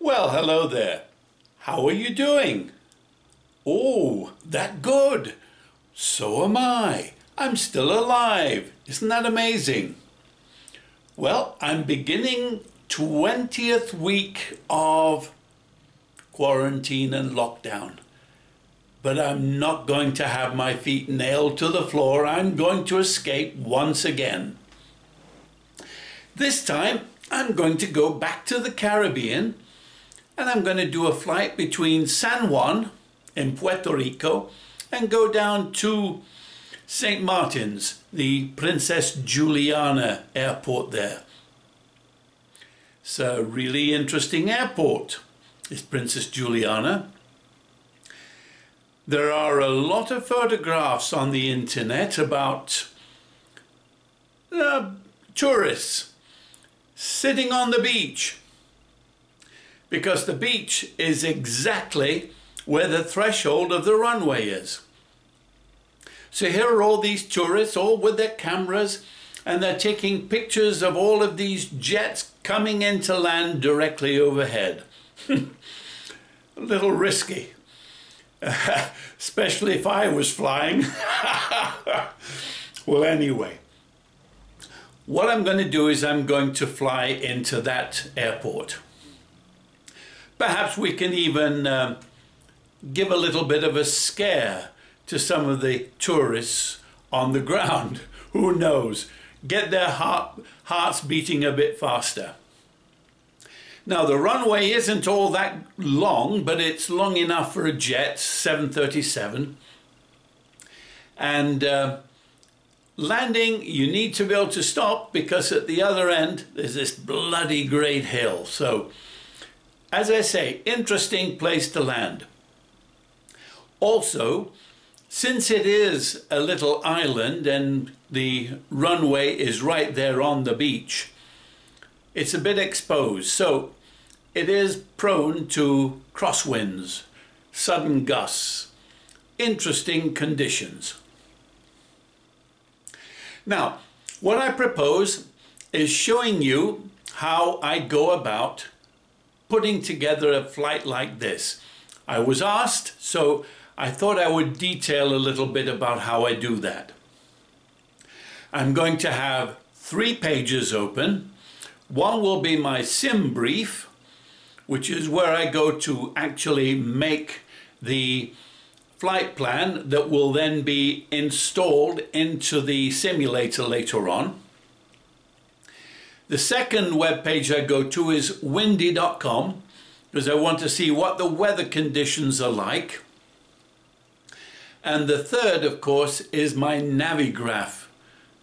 Well, hello there. How are you doing? Oh, that good. So am I. I'm still alive. Isn't that amazing? Well, I'm beginning 20th week of quarantine and lockdown. But I'm not going to have my feet nailed to the floor. I'm going to escape once again. This time, I'm going to go back to the Caribbean and I'm going to do a flight between San Juan in Puerto Rico and go down to St. Martin's, the Princess Juliana airport there. It's a really interesting airport, is Princess Juliana. There are a lot of photographs on the internet about uh, tourists sitting on the beach because the beach is exactly where the threshold of the runway is. So here are all these tourists, all with their cameras, and they're taking pictures of all of these jets coming into land directly overhead. A little risky, especially if I was flying. well, anyway, what I'm going to do is I'm going to fly into that airport. Perhaps we can even um, give a little bit of a scare to some of the tourists on the ground. Who knows? Get their heart, hearts beating a bit faster. Now the runway isn't all that long, but it's long enough for a jet, 737. And uh, landing, you need to be able to stop because at the other end, there's this bloody great hill. So as I say, interesting place to land. Also, since it is a little island and the runway is right there on the beach, it's a bit exposed. So it is prone to crosswinds, sudden gusts, interesting conditions. Now, what I propose is showing you how I go about putting together a flight like this. I was asked, so I thought I would detail a little bit about how I do that. I'm going to have three pages open. One will be my SimBrief, which is where I go to actually make the flight plan that will then be installed into the simulator later on. The second web page I go to is windy.com because I want to see what the weather conditions are like. And the third, of course, is my Navigraph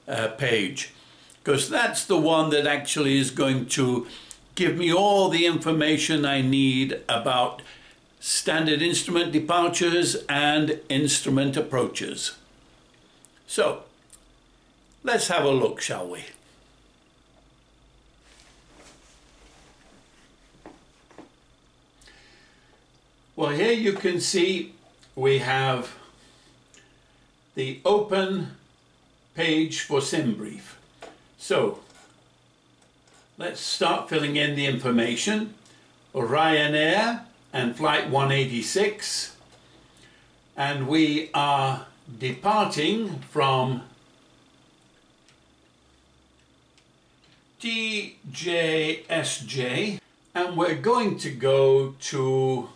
uh, page because that's the one that actually is going to give me all the information I need about standard instrument departures and instrument approaches. So, let's have a look, shall we? Well, here you can see we have the open page for SimBrief. So let's start filling in the information. Ryanair and Flight 186 and we are departing from TJSJ and we're going to go to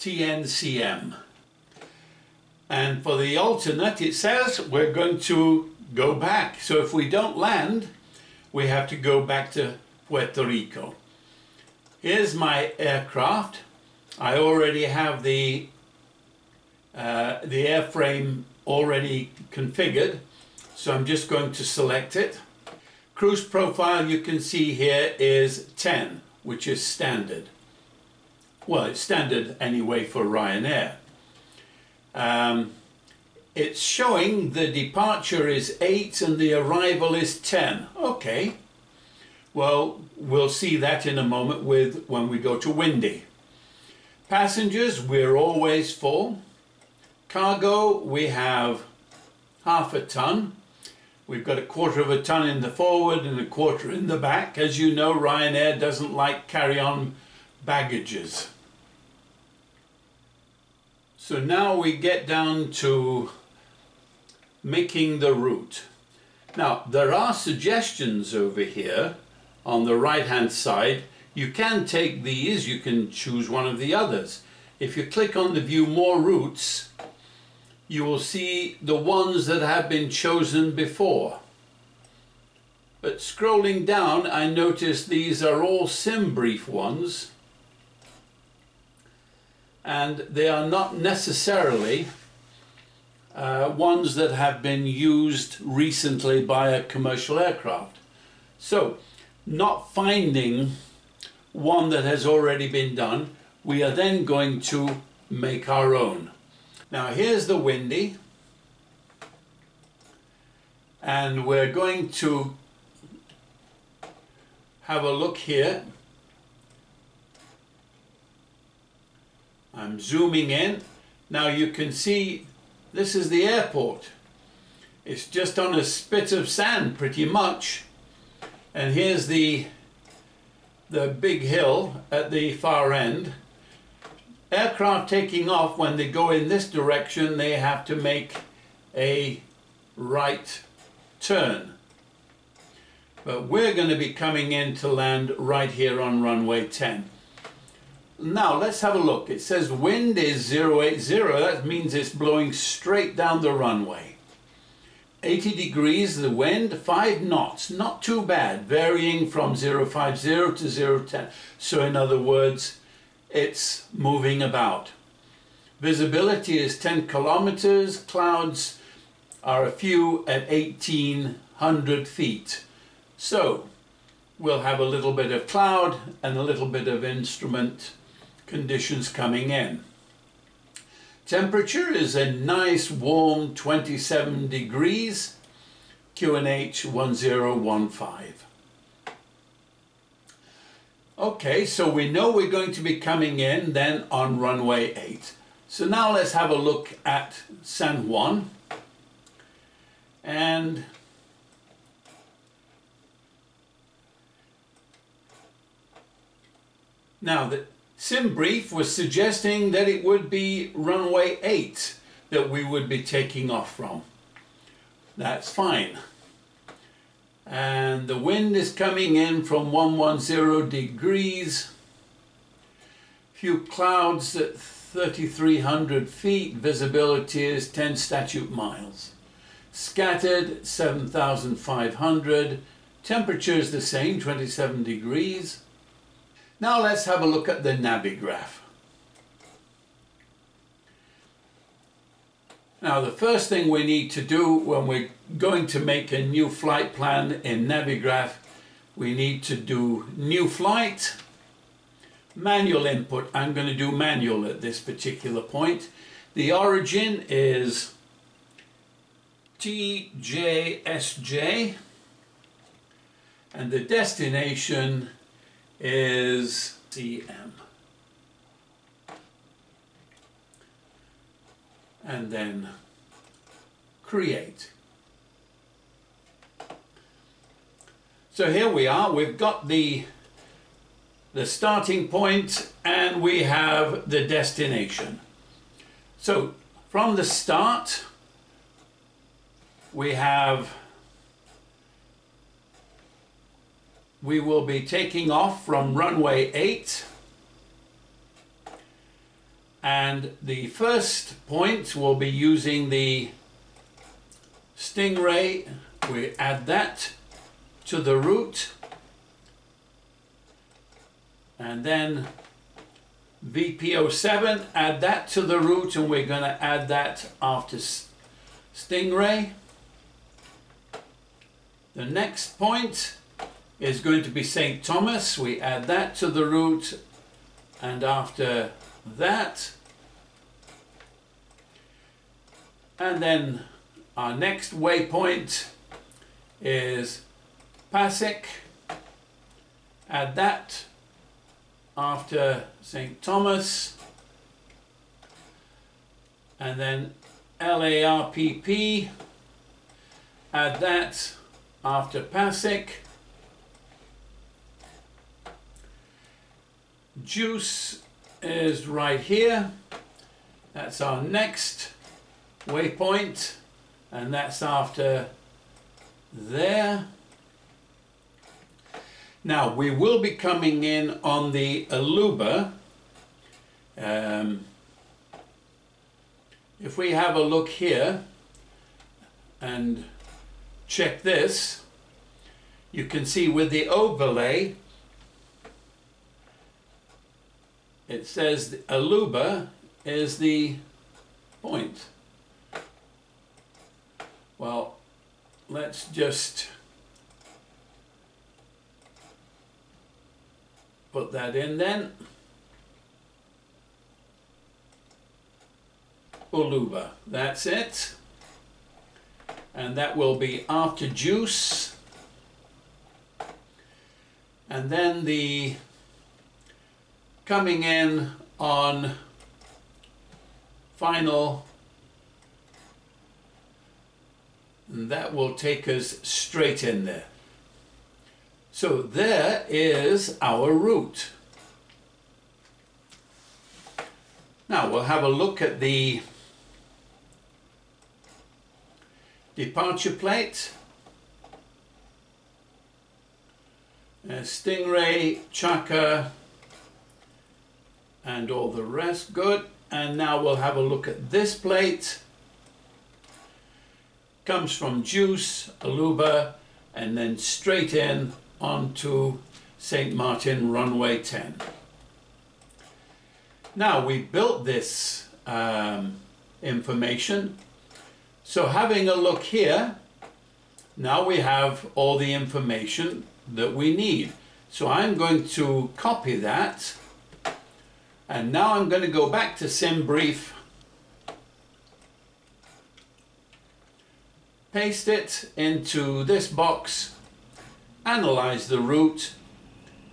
TNCM. And for the alternate, it says we're going to go back. So if we don't land, we have to go back to Puerto Rico. Here's my aircraft. I already have the, uh, the airframe already configured. So I'm just going to select it. Cruise profile you can see here is 10, which is standard. Well, it's standard anyway for Ryanair. Um, it's showing the departure is 8 and the arrival is 10. Okay. Well, we'll see that in a moment with when we go to Windy. Passengers, we're always full. Cargo, we have half a ton. We've got a quarter of a ton in the forward and a quarter in the back. As you know, Ryanair doesn't like carry-on baggages. So now we get down to making the route. Now, there are suggestions over here on the right hand side. You can take these, you can choose one of the others. If you click on the view more routes, you will see the ones that have been chosen before. But scrolling down, I notice these are all SimBrief ones, and they are not necessarily uh, ones that have been used recently by a commercial aircraft. So, not finding one that has already been done, we are then going to make our own. Now here's the Windy and we're going to have a look here. I'm zooming in. Now you can see this is the airport. It's just on a spit of sand pretty much. And here's the, the big hill at the far end. Aircraft taking off, when they go in this direction, they have to make a right turn. But we're going to be coming in to land right here on runway 10. Now let's have a look. It says wind is 080. That means it's blowing straight down the runway. 80 degrees the wind, 5 knots. Not too bad, varying from 050 to 010. So in other words, it's moving about. Visibility is 10 kilometers. Clouds are a few at 1800 feet. So we'll have a little bit of cloud and a little bit of instrument conditions coming in. Temperature is a nice warm 27 degrees, QNH 1015. Okay, so we know we're going to be coming in then on runway 8. So now let's have a look at San Juan. And now the SimBrief was suggesting that it would be runway 8 that we would be taking off from. That's fine. And the wind is coming in from 110 degrees. Few clouds at 3,300 feet. Visibility is 10 statute miles. Scattered 7,500. Temperature is the same, 27 degrees. Now let's have a look at the Navigraph. Now the first thing we need to do when we're going to make a new flight plan in Navigraph, we need to do new flight, manual input. I'm going to do manual at this particular point. The origin is TJSJ and the destination is CM. And then create. So here we are, we've got the, the starting point and we have the destination. So from the start, we have we will be taking off from runway 8 and the first point we'll be using the Stingray. We add that to the route. And then VP07 add that to the route and we're going to add that after Stingray. The next point is going to be St. Thomas. We add that to the route and after that and then our next waypoint is Pasek add that after St. Thomas and then LARPP add that after Pasek juice is right here that's our next waypoint and that's after there now we will be coming in on the Aluba. Um, if we have a look here and check this, you can see with the overlay, it says Aluba is the point. Well, let's just put that in then. Uluba, that's it. And that will be after juice. And then the coming in on final and that will take us straight in there. So there is our route. Now we'll have a look at the departure plate. Uh, Stingray, Chukar, and all the rest. Good. And now we'll have a look at this plate. Comes from Juice, Aluba, and then straight in onto St. Martin Runway 10. Now we built this um, information. So having a look here, now we have all the information that we need. So I'm going to copy that. And now I'm going to go back to SimBrief, paste it into this box analyze the route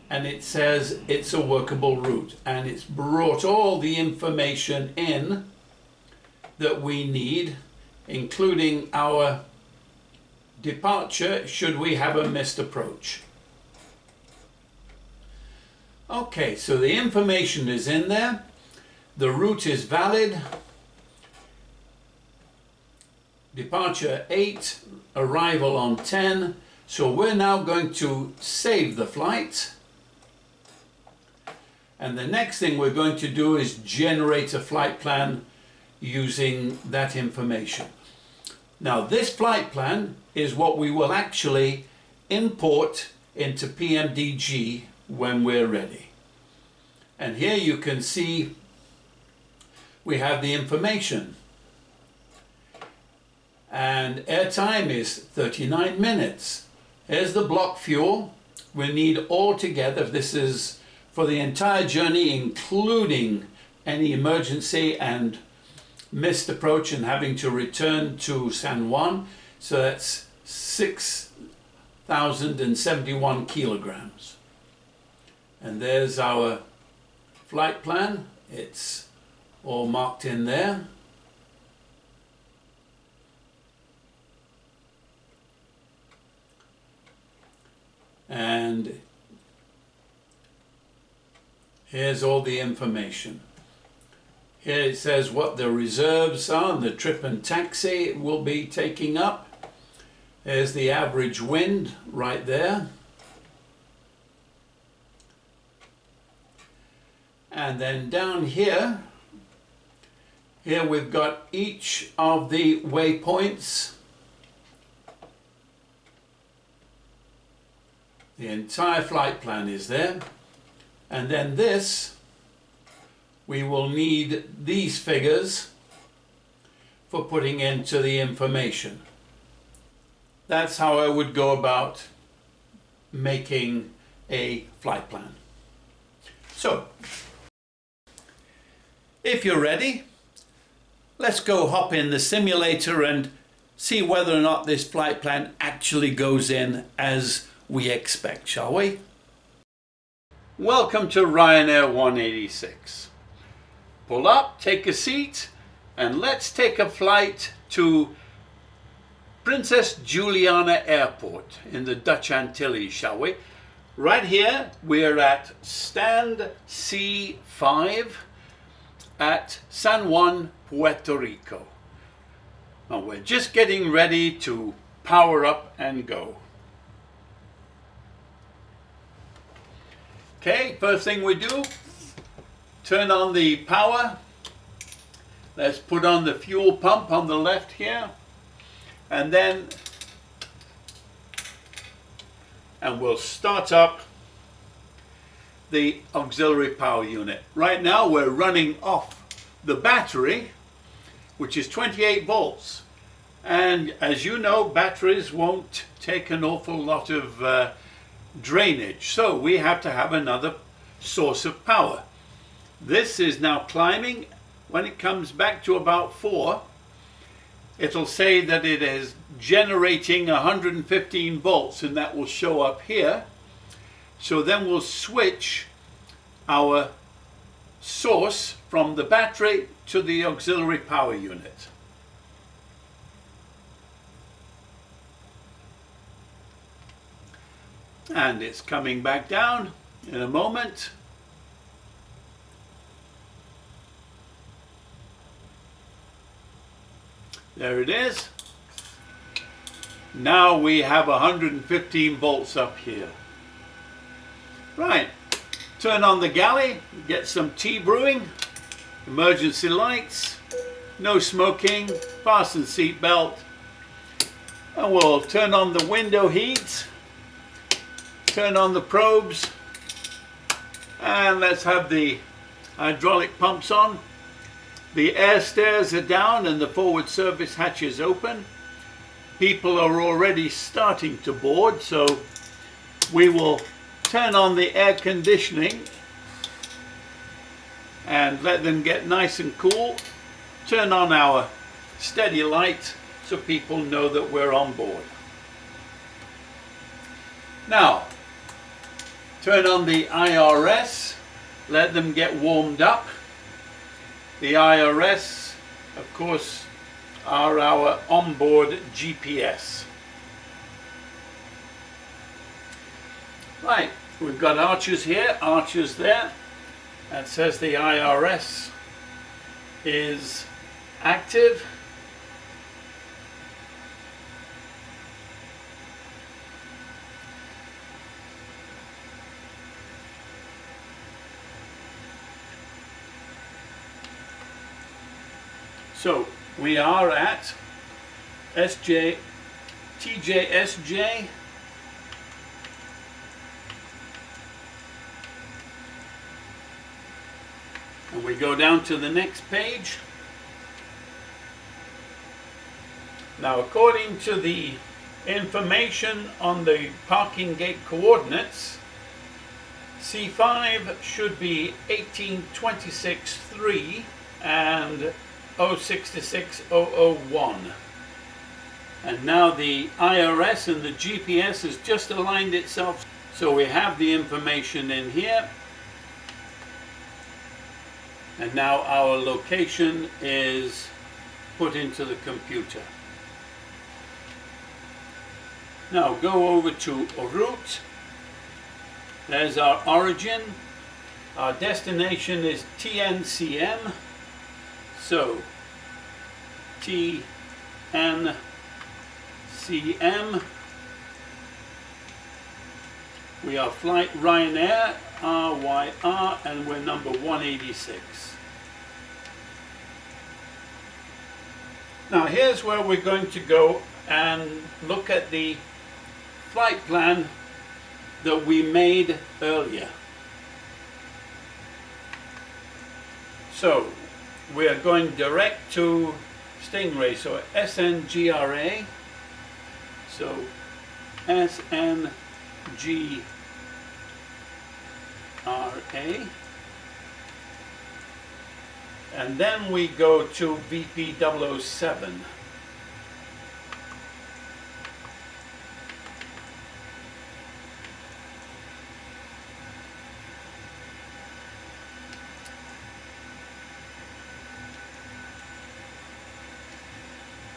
and it says it's a workable route and it's brought all the information in that we need including our departure should we have a missed approach. Okay, so the information is in there, the route is valid, departure 8, arrival on 10, so we're now going to save the flight. And the next thing we're going to do is generate a flight plan using that information. Now this flight plan is what we will actually import into PMDG when we're ready. And here you can see we have the information. And airtime is 39 minutes. Here's the block fuel. We need altogether, this is for the entire journey, including any emergency and missed approach and having to return to San Juan. So that's 6,071 kilograms. And there's our flight plan. It's all marked in there. and here's all the information. Here it says what the reserves are and the trip and taxi will be taking up. There's the average wind right there. And then down here, here we've got each of the waypoints The entire flight plan is there. And then this, we will need these figures for putting into the information. That's how I would go about making a flight plan. So, If you're ready, let's go hop in the simulator and see whether or not this flight plan actually goes in as we expect, shall we? Welcome to Ryanair 186. Pull up, take a seat, and let's take a flight to Princess Juliana Airport in the Dutch Antilles, shall we? Right here, we're at stand C5 at San Juan, Puerto Rico. And we're just getting ready to power up and go. Okay, first thing we do, turn on the power. Let's put on the fuel pump on the left here and then and we'll start up the auxiliary power unit. Right now we're running off the battery which is 28 volts and as you know batteries won't take an awful lot of uh, drainage so we have to have another source of power. This is now climbing when it comes back to about 4 it'll say that it is generating 115 volts and that will show up here. So then we'll switch our source from the battery to the auxiliary power unit. And it's coming back down in a moment. There it is. Now we have 115 volts up here. Right, turn on the galley, get some tea brewing, emergency lights, no smoking, fasten seat belt, and we'll turn on the window heat, turn on the probes, and let's have the hydraulic pumps on. The air stairs are down and the forward service hatch is open. People are already starting to board, so we will turn on the air conditioning and let them get nice and cool. Turn on our steady light so people know that we're on board. Now, turn on the IRS, let them get warmed up. The IRS, of course, are our onboard GPS. Right, we've got archers here, archers there. That says the IRS is active. So we are at SJ, TJSJ. And we go down to the next page. Now according to the information on the parking gate coordinates, C5 should be 1826.3 and 066001. And now the IRS and the GPS has just aligned itself. So we have the information in here. And now our location is put into the computer. Now go over to route. There's our origin. Our destination is TNCM. So, T N C M. We are Flight Ryanair RYR and we're number 186. Now here's where we're going to go and look at the flight plan that we made earlier. So we are going direct to Stingray. So SNGRA. So SNGRA. And then we go to VP 007.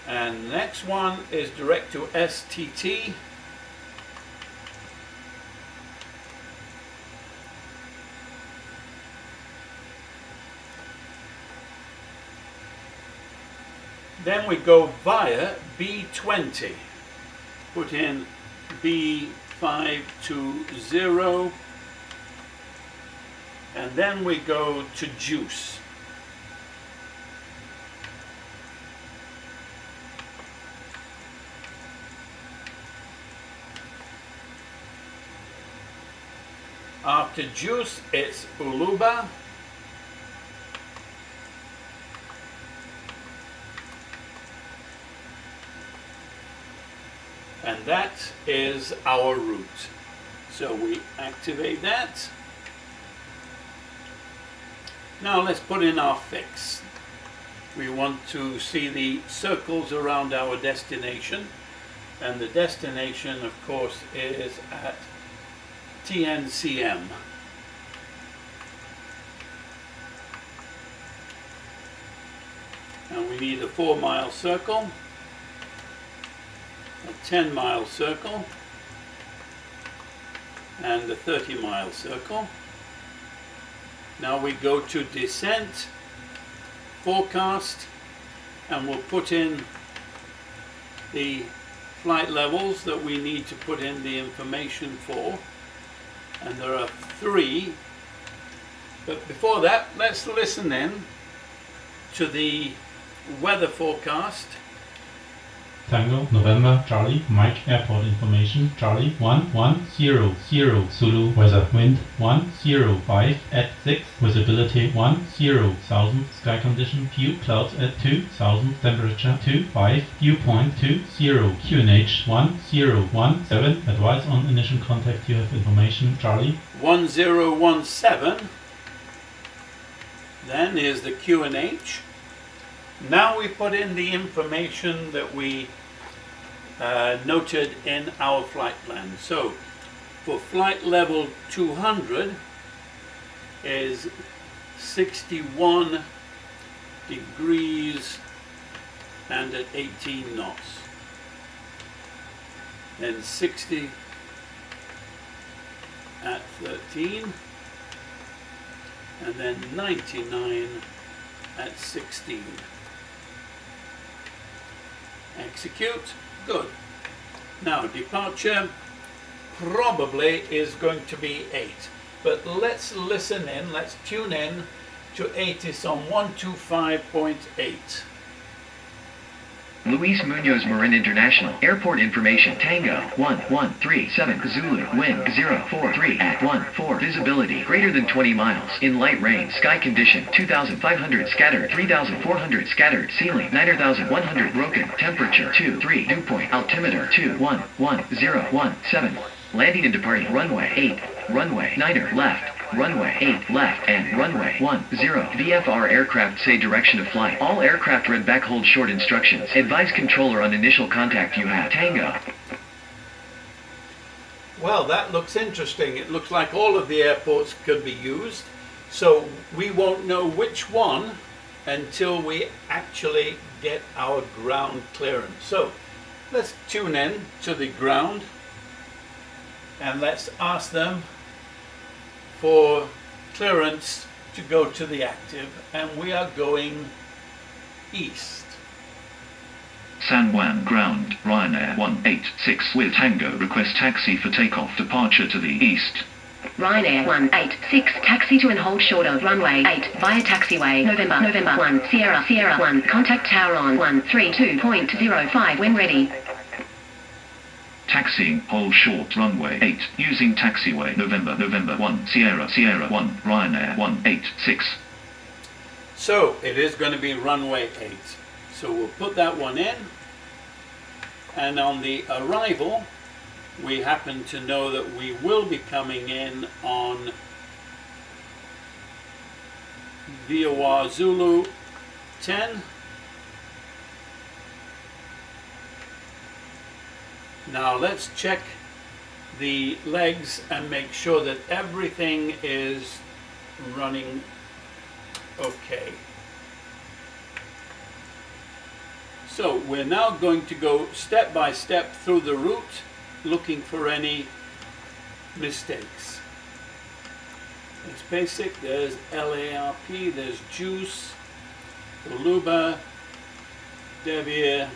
And next one is direct to STT. Then we go via B20. Put in B520 and then we go to juice. After juice, it's uluba. That is our route. So we activate that. Now let's put in our fix. We want to see the circles around our destination. And the destination, of course, is at TNCM. And we need a four mile circle, a 10 mile circle, and a 30 mile circle. Now we go to descent, forecast, and we'll put in the flight levels that we need to put in the information for and there are three. But before that, let's listen in to the weather forecast. Tango, November, Charlie, Mike, airport information, Charlie, 110, Zulu, weather, wind, 105 at 6, visibility 10,000, sky condition, few clouds at 2,000, temperature 25, dew point 20, QNH 1017, advice on initial contact, you have information, Charlie. 1017, then is the QNH. Now we put in the information that we uh, noted in our flight plan. So for flight level 200 is 61 degrees and at 18 knots. Then 60 at 13 and then 99 at 16. Execute. Good. Now, departure probably is going to be 8. But let's listen in, let's tune in to ATIS on 125.8. Luis Munoz Marin International. Airport Information. Tango. 1137 Zulu Wind. 043 at 14 Visibility. Greater than 20 miles. In light rain. Sky condition. 2500 scattered. 3400 scattered. Ceiling. 9100 broken. Temperature. 23 Dew point. Altimeter. 211017 Landing and departing Runway. 8 Runway. 9er left runway 8 left and runway 10. VFR aircraft say direction of flight. All aircraft read back hold short instructions. Advise controller on initial contact you have. Tango. Well, that looks interesting. It looks like all of the airports could be used. So we won't know which one until we actually get our ground clearance. So let's tune in to the ground and let's ask them for clearance to go to the active and we are going east. San Juan ground, Ryanair 186 with Tango request taxi for takeoff departure to the east. Ryanair 186 taxi to and hold short of runway 8 via taxiway November November 1 Sierra Sierra 1 contact tower on 132.05 when ready. Taxiing, hold short, runway 8, using taxiway, November, November 1, Sierra, Sierra 1, Ryanair 186. So, it is going to be runway 8. So we'll put that one in. And on the arrival, we happen to know that we will be coming in on VOR Zulu 10. Now let's check the legs and make sure that everything is running okay. So we're now going to go step by step through the route looking for any mistakes. It's basic, there's LARP, there's Juice, Uluba, Devere,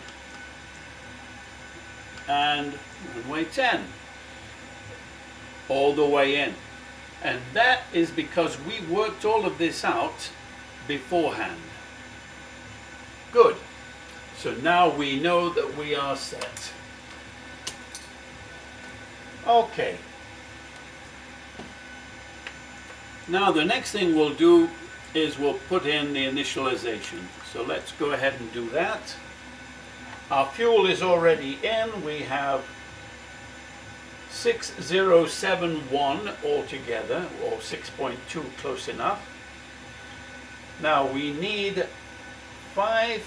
and runway 10 all the way in. And that is because we worked all of this out beforehand. Good. So now we know that we are set. Okay. Now the next thing we'll do is we'll put in the initialization. So let's go ahead and do that. Our fuel is already in. We have 6071 altogether, or 6.2 close enough. Now we need 5.4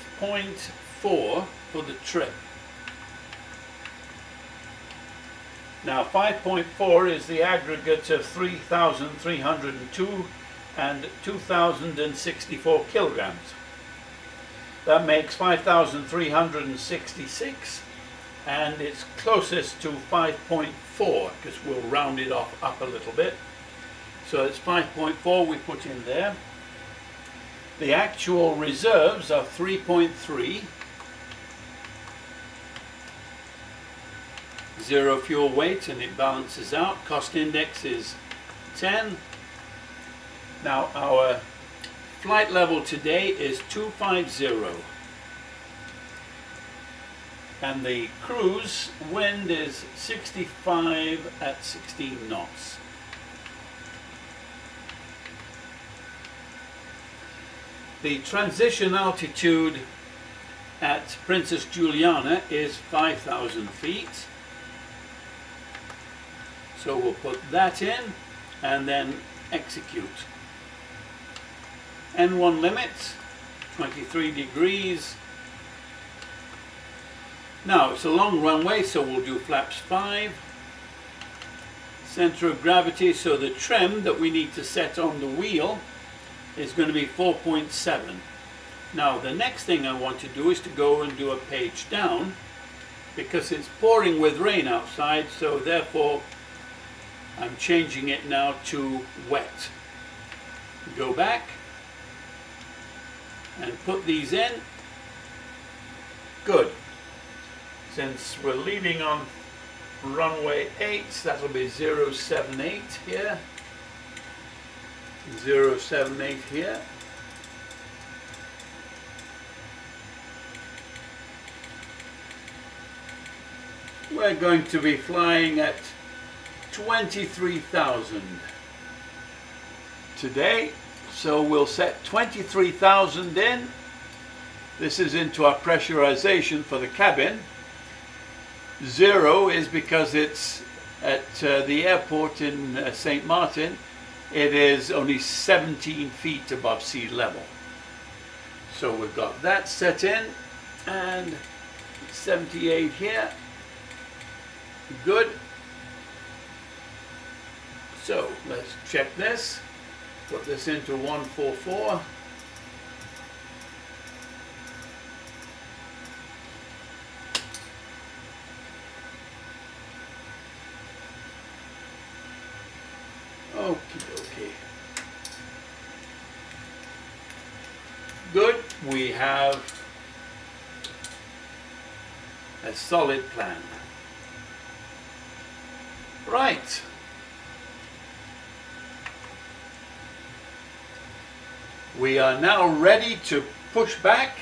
for the trip. Now 5.4 is the aggregate of 3,302 and 2,064 kilograms. That makes 5,366 and it's closest to 5.4 because we'll round it off up a little bit. So it's 5.4 we put in there. The actual reserves are 3.3. Zero fuel weight and it balances out. Cost index is 10. Now our flight level today is 250 and the cruise wind is 65 at 16 knots. The transition altitude at Princess Juliana is 5,000 feet. So we'll put that in and then execute. N1 limit, 23 degrees. Now it's a long runway, so we'll do flaps 5. Center of gravity, so the trim that we need to set on the wheel is going to be 4.7. Now the next thing I want to do is to go and do a page down because it's pouring with rain outside so therefore I'm changing it now to wet. Go back and put these in. Good. Since we're leaving on runway 8, that'll be 078 here. 078 here. We're going to be flying at 23,000 today. So we'll set 23,000 in. This is into our pressurization for the cabin. Zero is because it's at uh, the airport in uh, St. Martin. It is only 17 feet above sea level. So we've got that set in and 78 here. Good. So let's check this. Put this into 144. Okie dokie. Good. We have a solid plan. Right. We are now ready to push back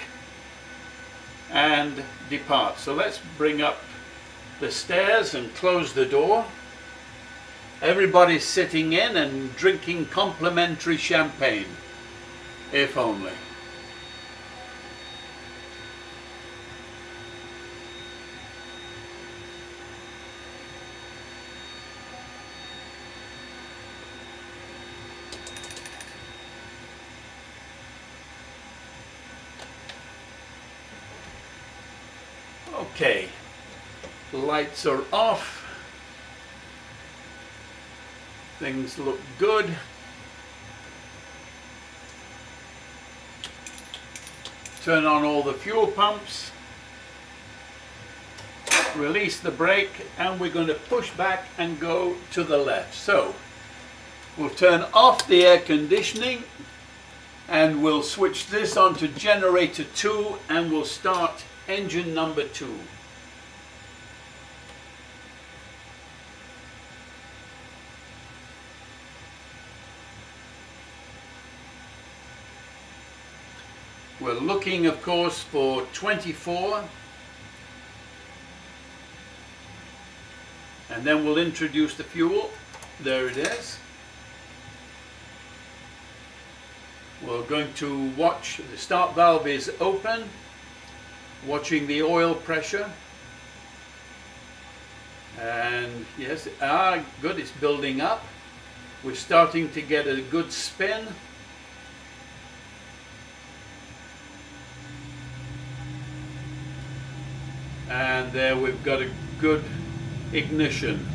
and depart. So let's bring up the stairs and close the door. Everybody's sitting in and drinking complimentary champagne, if only. Okay, lights are off. Things look good. Turn on all the fuel pumps. Release the brake and we're going to push back and go to the left. So we'll turn off the air conditioning and we'll switch this on to generator 2 and we'll start engine number 2. We're looking, of course, for 24. And then we'll introduce the fuel. There it is. We're going to watch, the start valve is open, watching the oil pressure. And yes, ah, good, it's building up. We're starting to get a good spin. and there we've got a good ignition.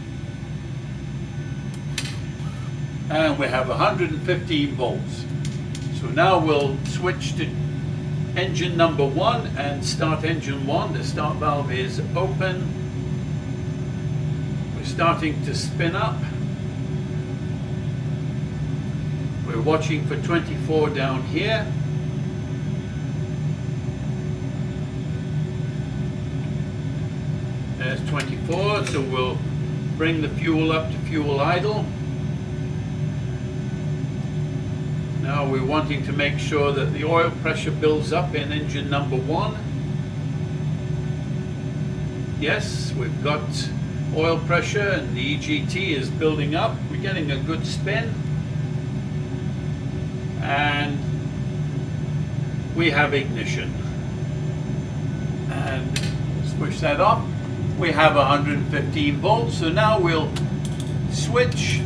And we have 115 volts. So now we'll switch to engine number one and start engine one. The start valve is open. We're starting to spin up. We're watching for 24 down here There's 24, so we'll bring the fuel up to fuel idle. Now we're wanting to make sure that the oil pressure builds up in engine number one. Yes, we've got oil pressure and the EGT is building up. We're getting a good spin. And we have ignition. And let's push that off we have 115 volts so now we'll switch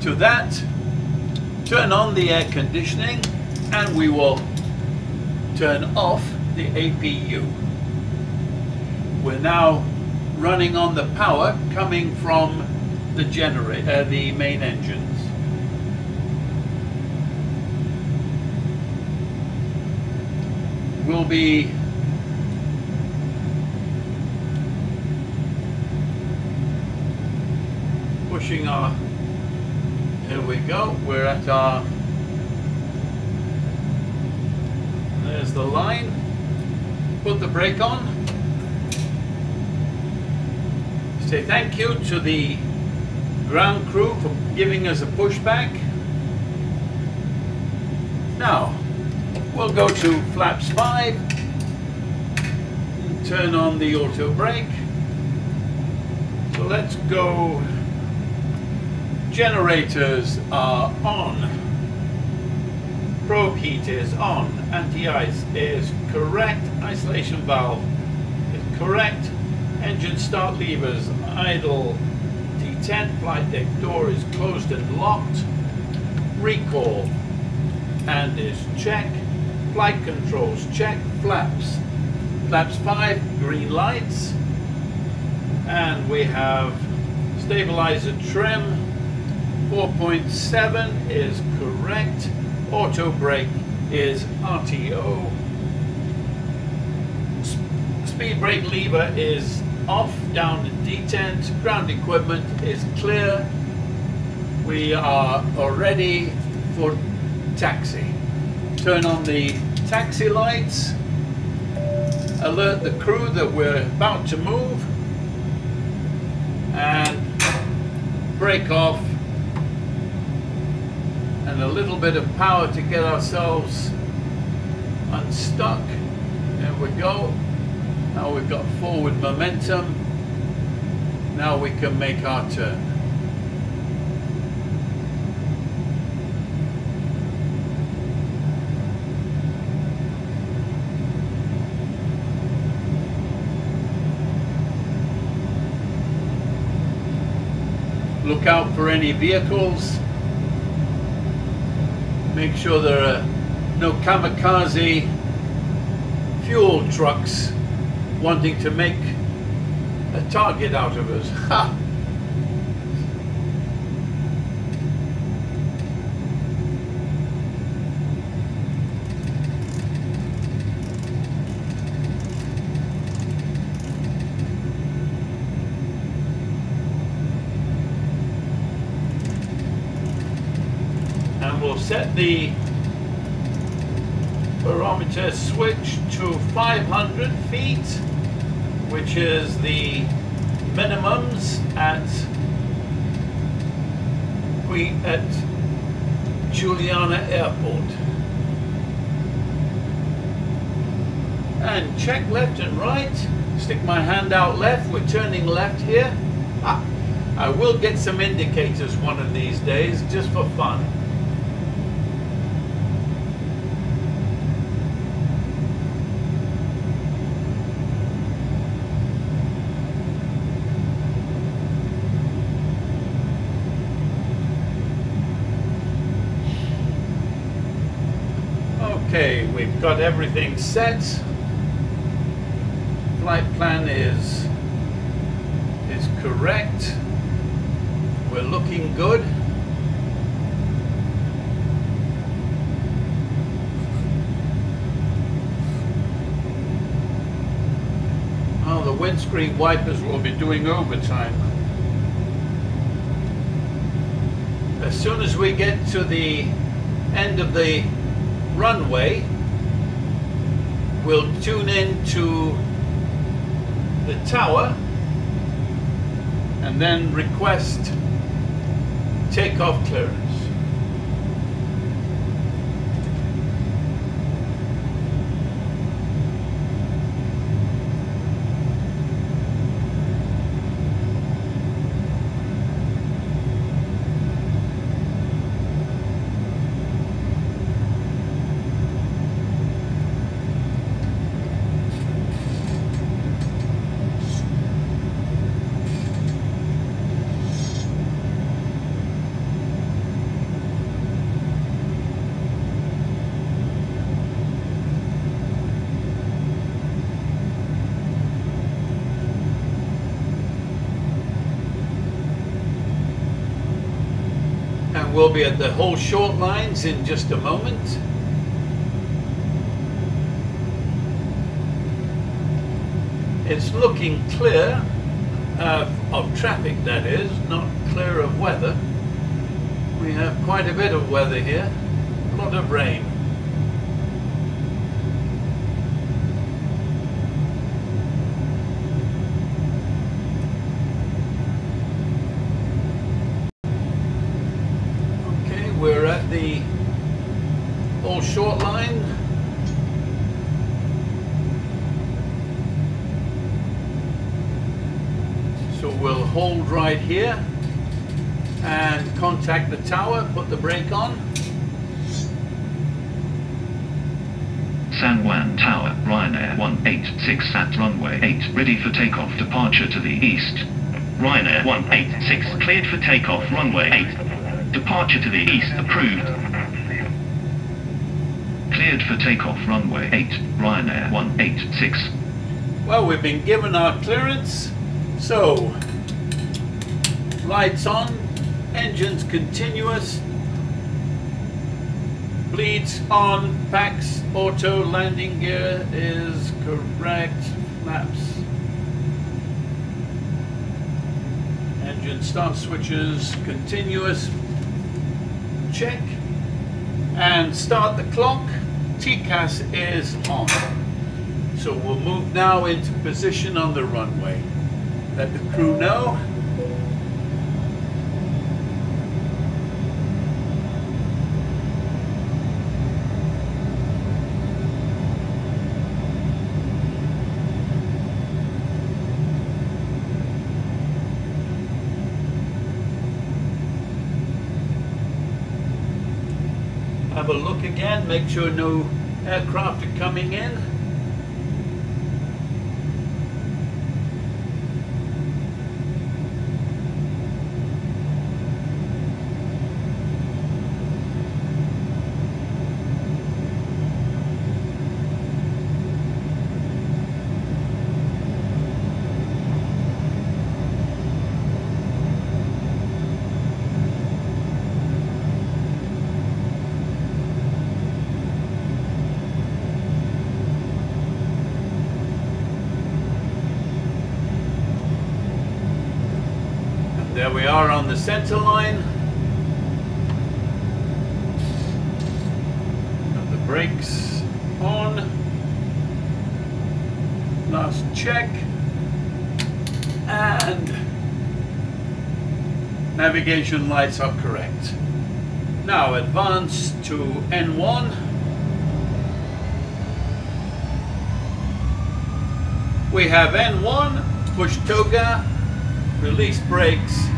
to that turn on the air conditioning and we will turn off the APU we're now running on the power coming from the generator uh, the main engines. We'll be pushing our, here we go, we're at our, there's the line, put the brake on, say thank you to the ground crew for giving us a pushback. Now, we'll go to flaps 5, turn on the auto brake. So let's go Generators are on. Probe heat is on. Anti-ice is correct. Isolation valve is correct. Engine start levers idle. Detent flight deck door is closed and locked. Recall and is check. Flight controls check. Flaps. Flaps 5, green lights. And we have stabilizer trim 4.7 is correct. Auto brake is RTO. Speed brake lever is off, down to detent. Ground equipment is clear. We are ready for taxi. Turn on the taxi lights. Alert the crew that we're about to move. And brake off and a little bit of power to get ourselves unstuck. There we go. Now we've got forward momentum. Now we can make our turn. Look out for any vehicles make sure there are no kamikaze fuel trucks wanting to make a target out of us. Ha! and we'll set the barometer switch to 500 feet which is the minimums at we at Juliana Airport. And check left and right. Stick my hand out left. We're turning left here. Ah, I will get some indicators one of these days just for fun Okay, we've got everything set. Flight plan is is correct. We're looking good. Oh, the windscreen wipers will be doing overtime. As soon as we get to the end of the runway, we'll tune in to the tower and then request takeoff clearance. And we'll be at the hold short lines in just a moment. It's looking clear uh, of traffic, that is, not clear of weather. We have quite a bit of weather here, a lot of rain. Okay, we're at the all short line. So we'll hold right here and the tower, put the brake on. San Juan Tower, Ryanair 186 at runway 8, ready for takeoff, departure to the east. Ryanair 186 cleared for takeoff, runway 8. Departure to the east approved. Cleared for takeoff, runway 8, Ryanair 186. Well, we've been given our clearance, so lights on, engines continuous, bleeds on, packs, auto, landing gear is correct, flaps. Engine start switches continuous, check, and start the clock, TCAS is on. So we'll move now into position on the runway. Let the crew know. Have a look again, make sure no aircraft are coming in. Center line. Got the brakes on. Last check. And navigation lights are correct. Now advance to N1. We have N1, push toga, release brakes.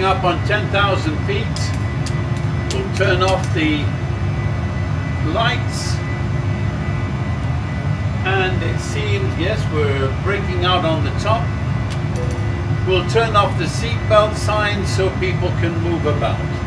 Coming up on 10,000 feet, we'll turn off the lights. And it seems, yes, we're breaking out on the top. We'll turn off the seatbelt signs so people can move about.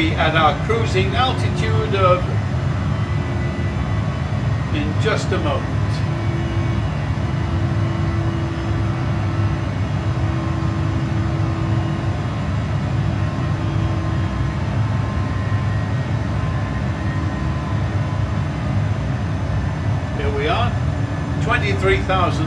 Be at our cruising altitude of in just a moment. Here we are, 23,000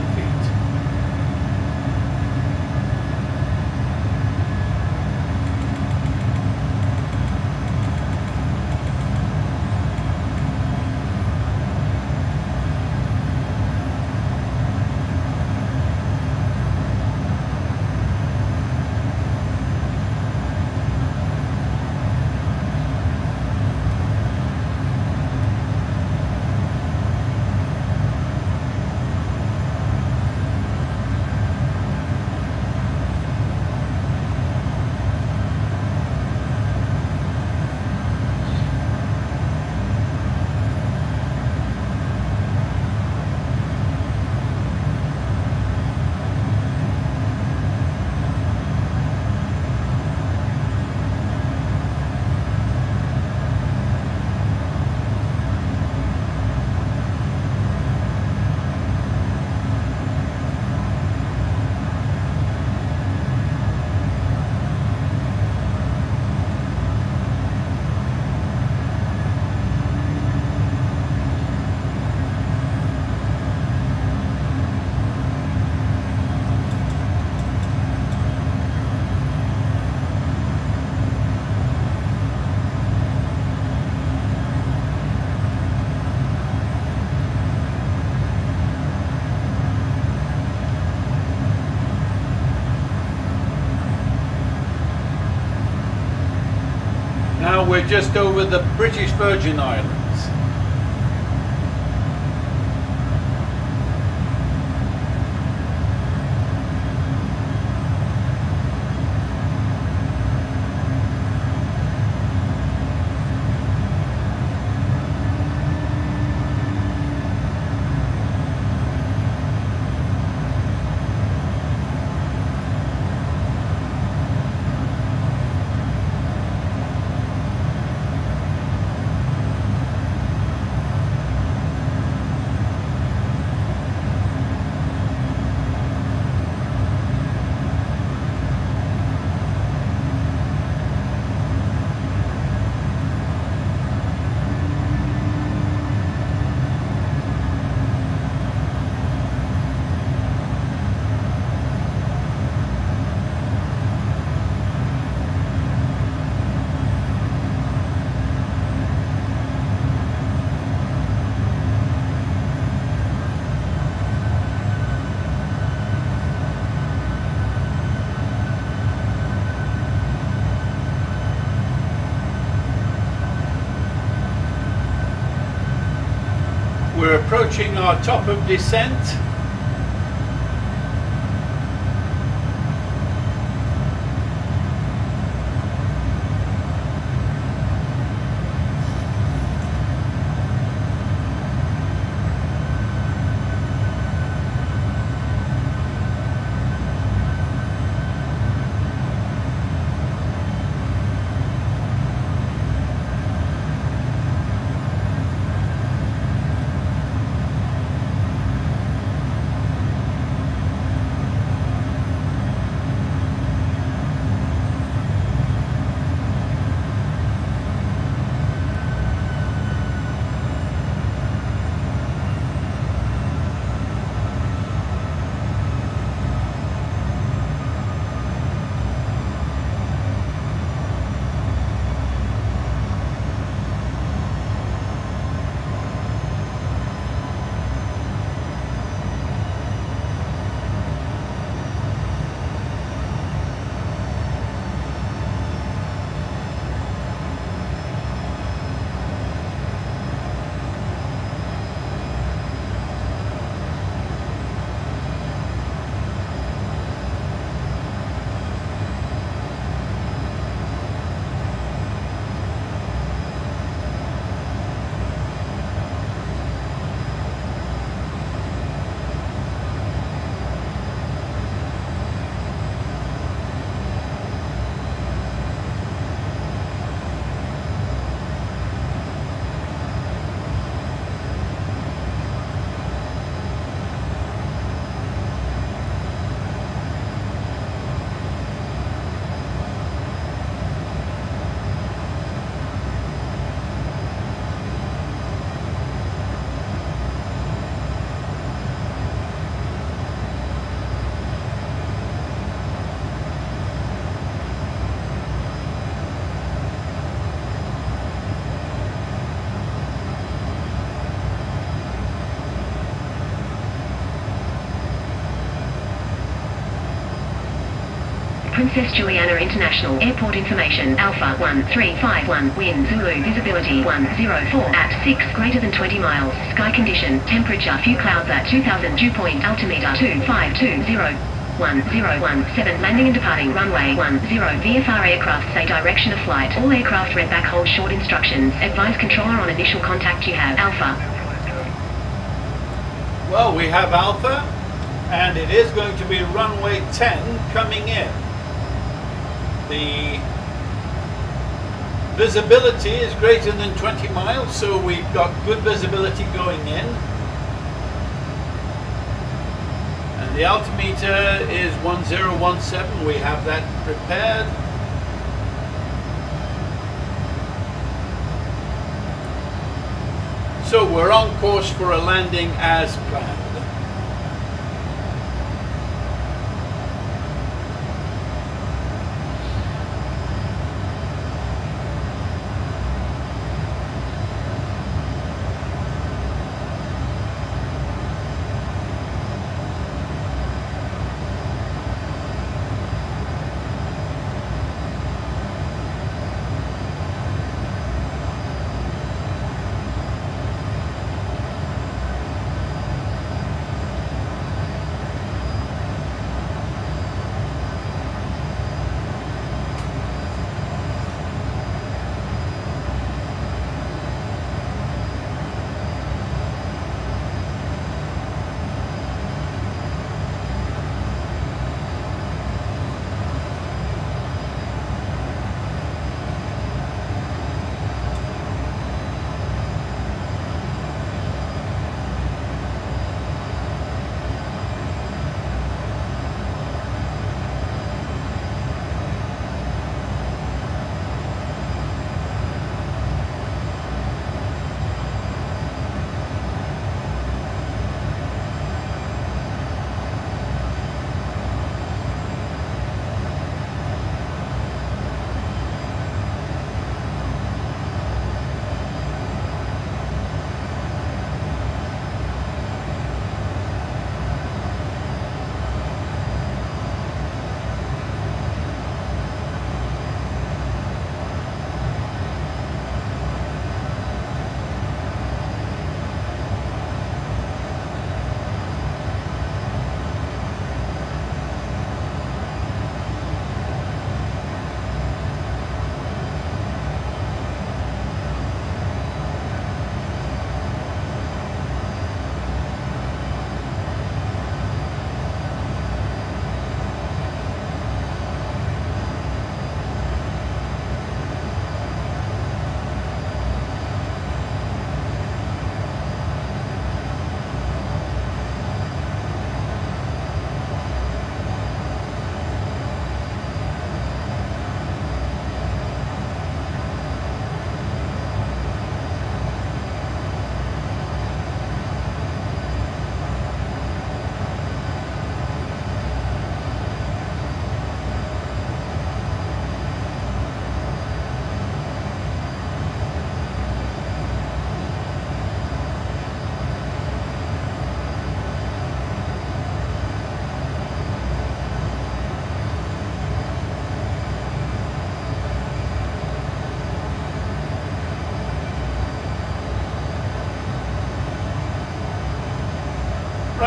we're just over the British Virgin Islands. We're approaching our top of descent. Princess Juliana International. Airport information. Alpha 1351. Wind Zulu. Visibility 104 at 6 greater than 20 miles. Sky condition. Temperature. Few clouds at 2000. Dew point. Altimeter 2520. 1017 landing and departing runway 10 VFR aircraft say direction of flight. All aircraft read back hold short instructions. Advise controller on initial contact you have. Alpha. Well, we have Alpha, and it is going to be runway 10 coming in. The visibility is greater than 20 miles, so we've got good visibility going in. And the altimeter is 1017. We have that prepared. So we're on course for a landing as planned.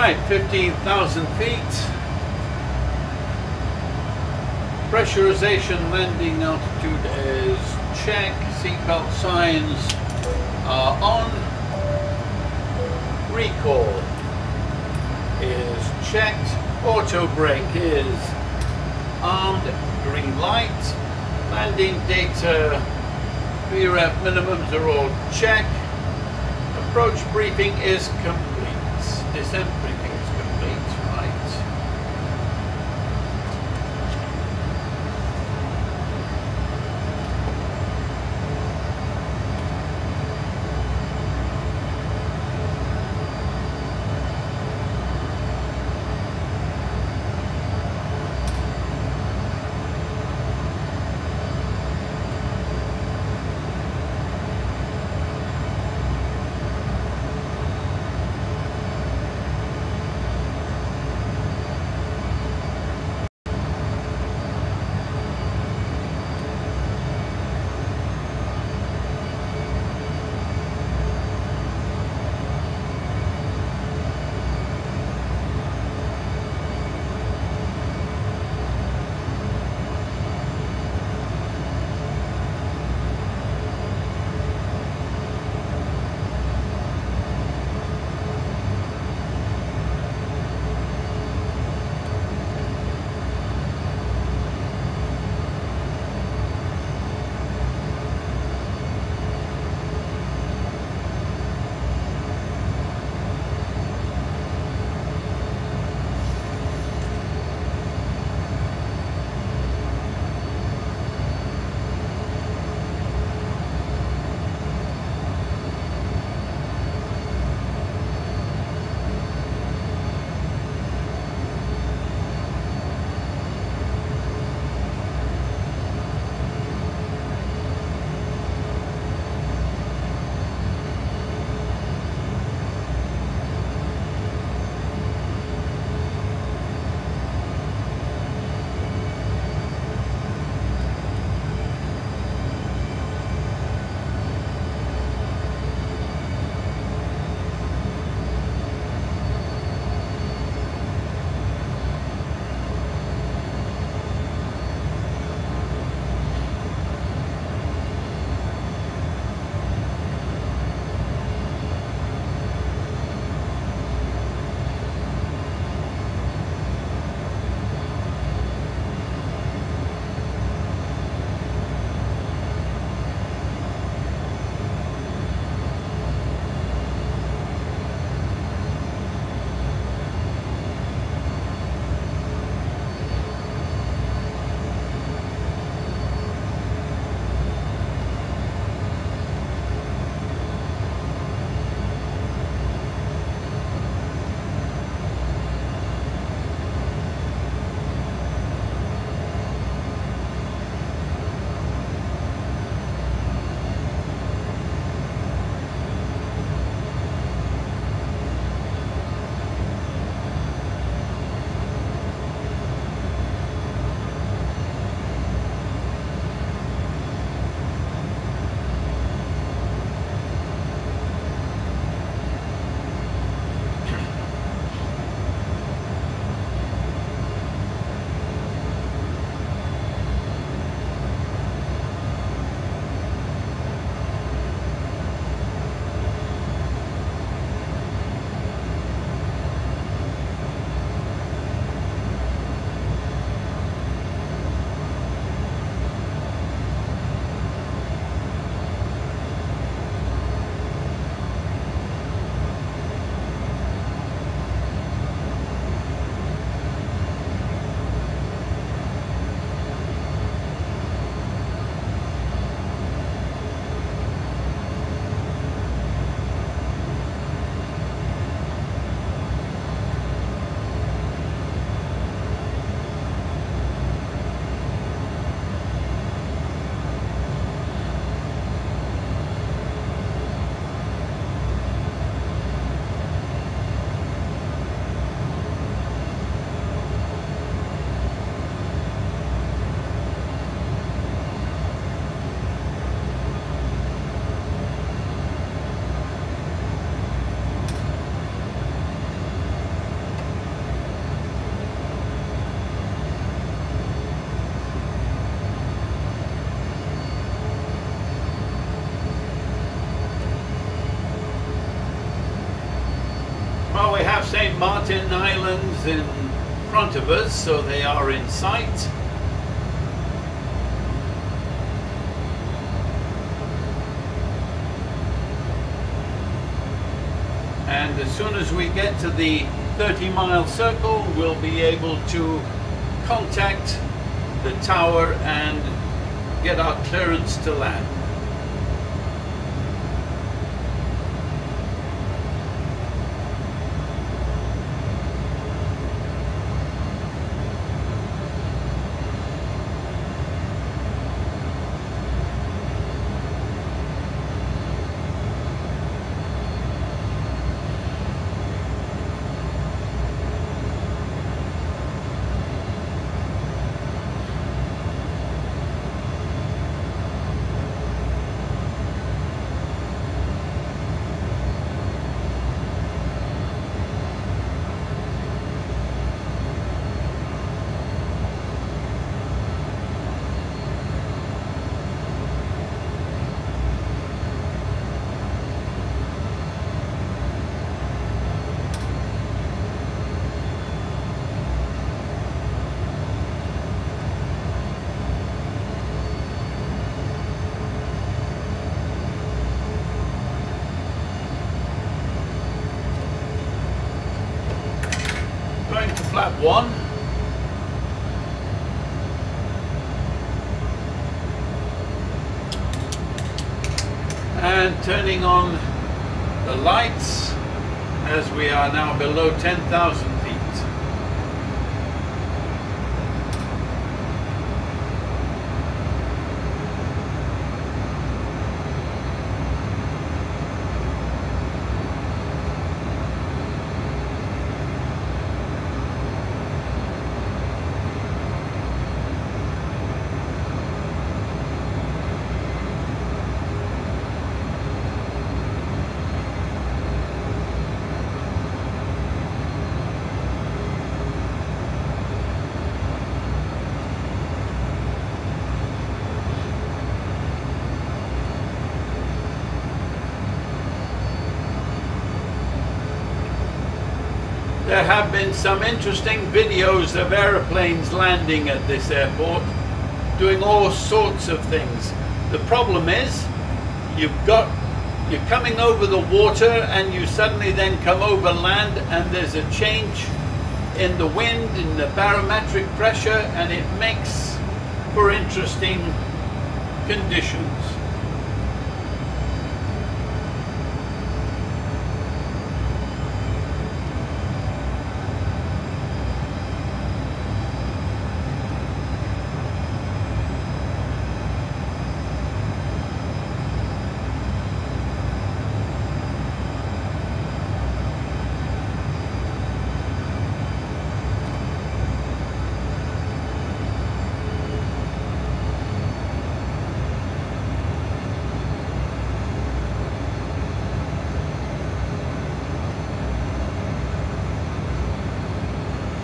Right, 15,000 feet. Pressurization landing altitude is check. Seatbelt signs are on. Recall is checked. Auto brake is armed. Green light. Landing data, VREF minimums are all checked. Approach briefing is complete. Descent Martin Islands in front of us, so they are in sight. And as soon as we get to the 30 mile circle, we'll be able to contact the tower and get our clearance to land. Going to flap one. And turning on the lights as we are now below 10,000 feet. There have been some interesting videos of aeroplanes landing at this airport, doing all sorts of things. The problem is, you've got, you're coming over the water and you suddenly then come over land and there's a change in the wind, in the barometric pressure, and it makes for interesting conditions.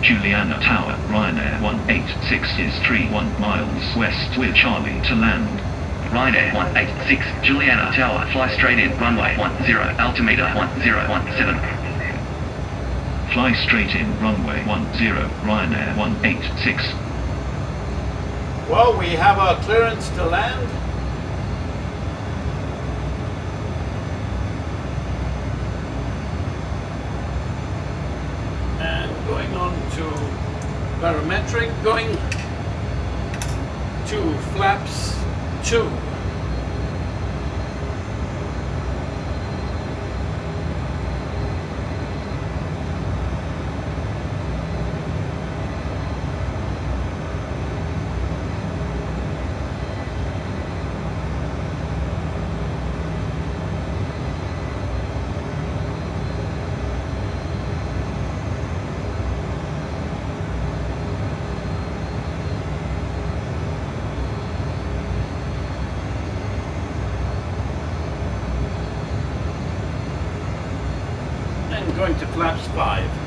Juliana Tower, Ryanair 186 is 31 west with Charlie to land. Ryanair 186, Juliana Tower, fly straight in, runway 10, altimeter 1017. Fly straight in, runway 10, Ryanair 186. Well, we have our clearance to land. And going on to barometric, going two. I'm going to collapse 5.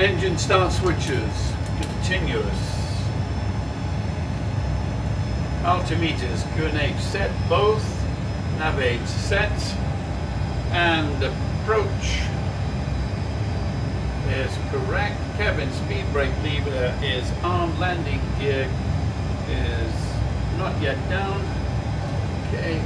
Engine start switches, continuous. Altimeters, QNH set both, nav aids set, and approach is correct. Cabin speed brake lever is arm, landing gear is not yet down. Okay.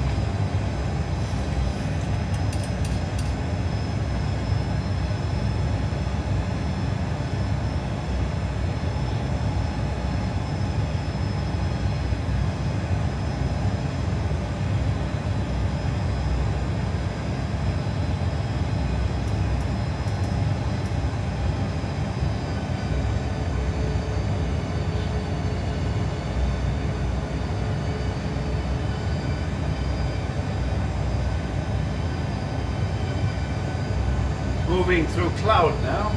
Moving through cloud now.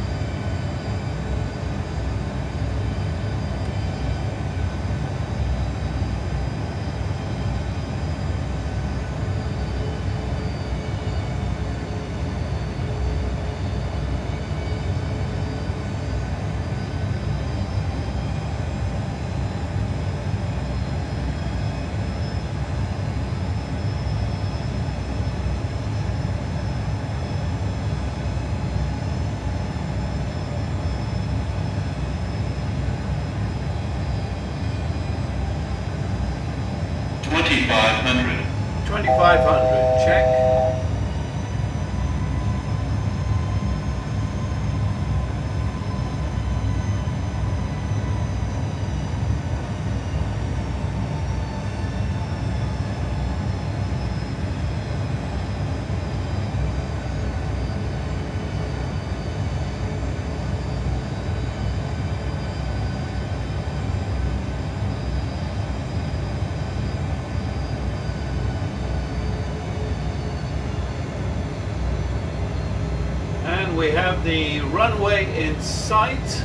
Twenty-five hundred. 2500, check. And we have the runway in sight.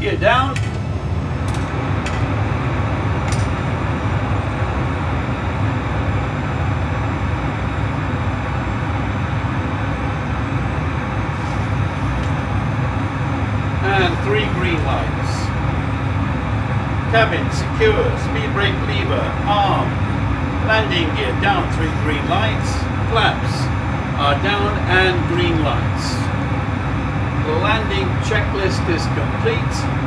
Gear down. And three green lights. Cabin secure, speed brake lever, arm. Landing gear down, three green lights. Flaps are down and green lights. landing checklist is complete.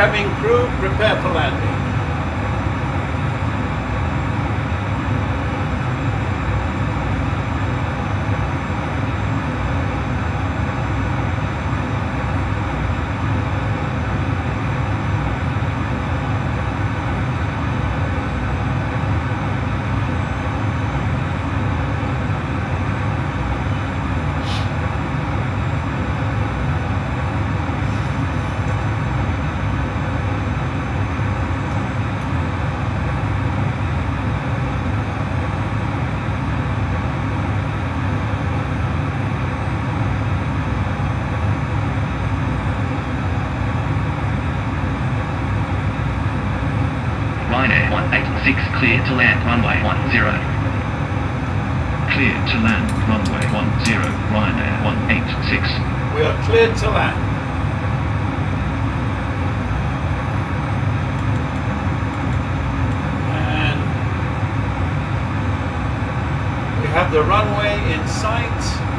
Cabin crew, prepare for landing. Ryanair 186 clear to land runway 10. Clear to land runway 10 Ryanair 186. We are cleared to land. Have the runway in sight.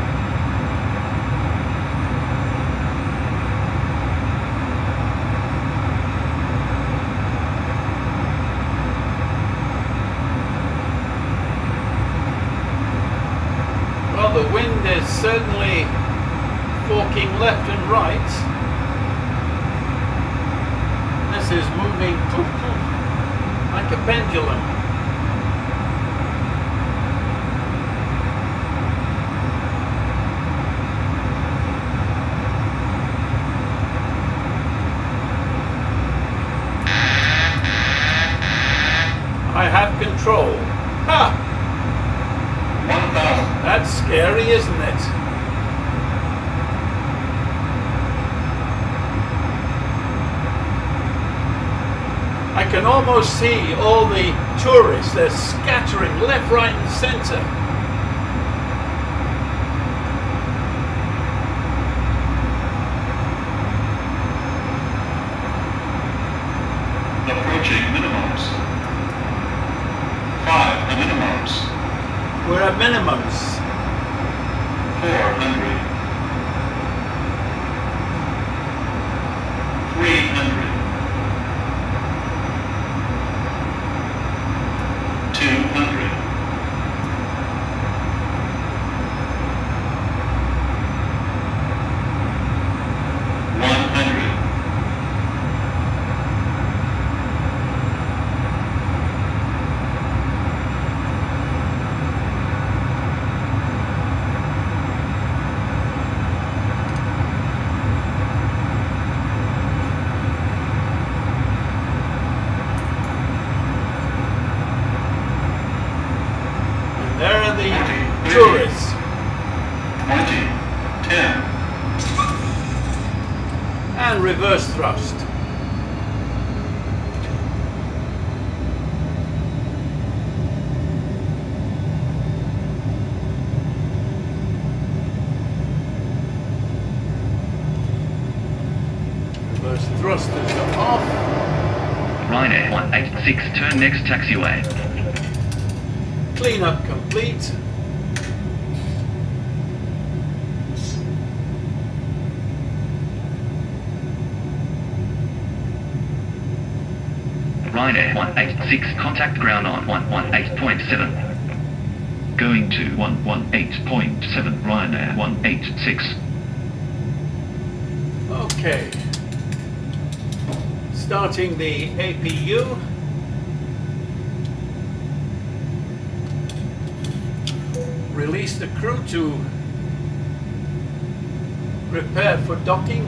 Thrusters are off. Ryanair 186 turn next taxiway. Cleanup complete. Ryanair 186 contact ground on 118.7. Going to 118.7 Ryanair 186. Okay. Starting the APU. Release the crew to prepare for docking.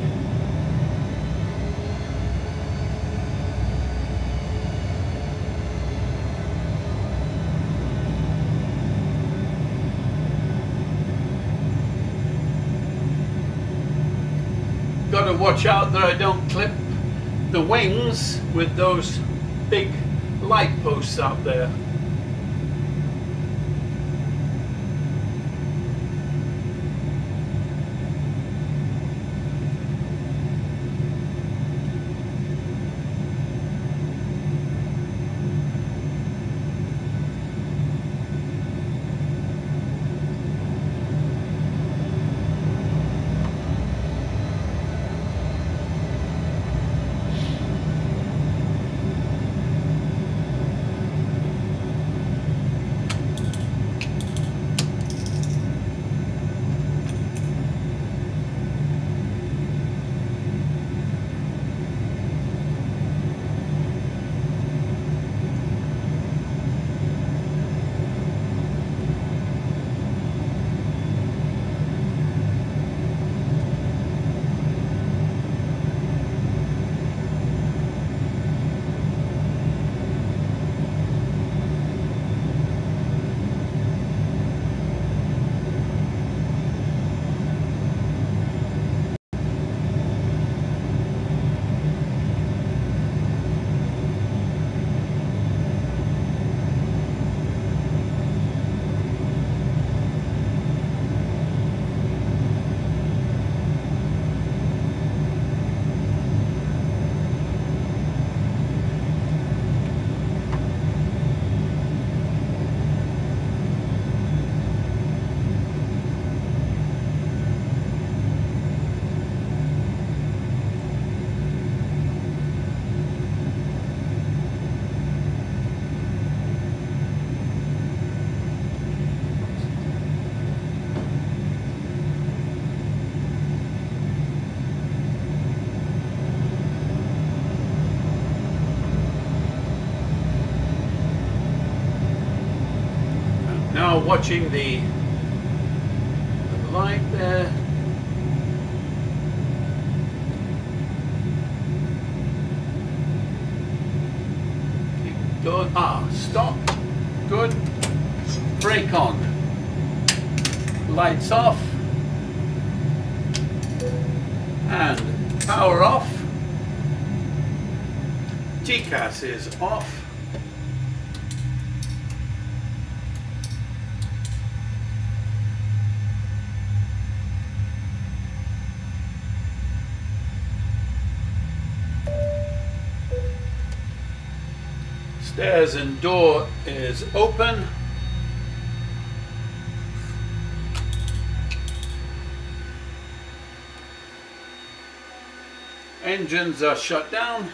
Got to watch out that I don't clip the wings with those big light posts out there. Watching the, light there. Keep going. Ah, stop. Good. Brake on. Lights off. And power off. TCAS is off. And door is open. Engines are shut down.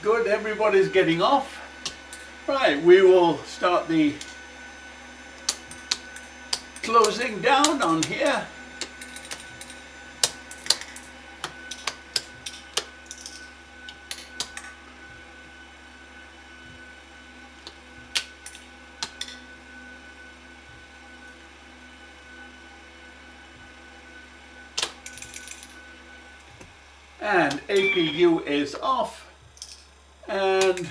Good, everybody's getting off. Right, we will start the closing down on here. And APU is off. And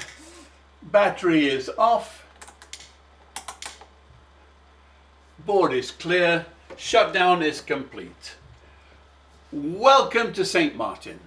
battery is off. Board is clear. Shutdown is complete. Welcome to St. Martin